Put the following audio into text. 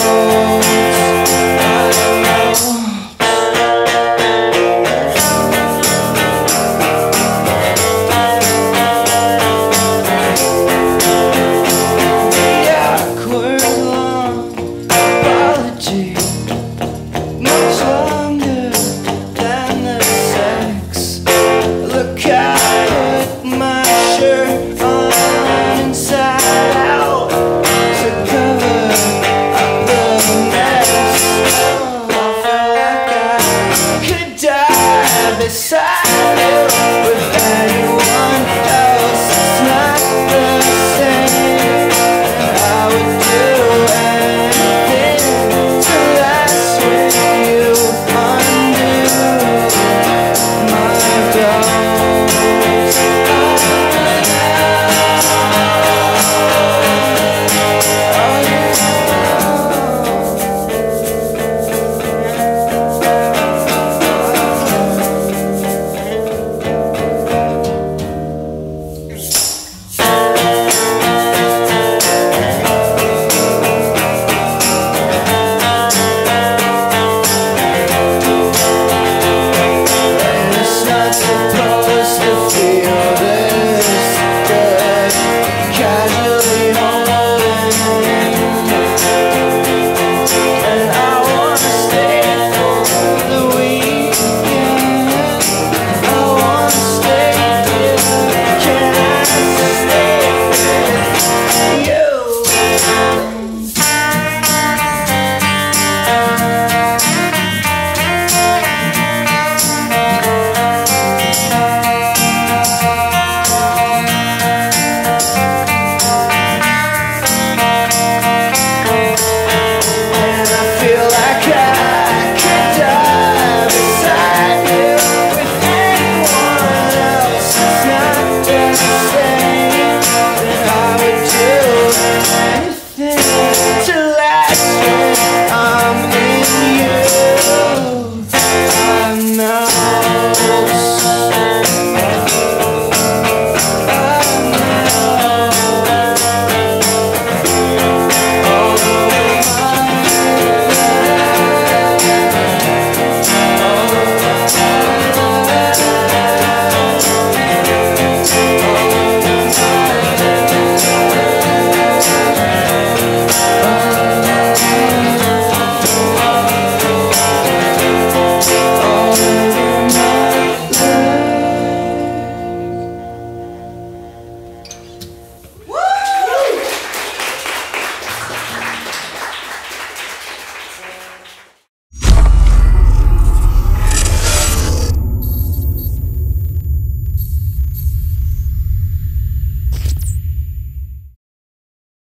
Oh.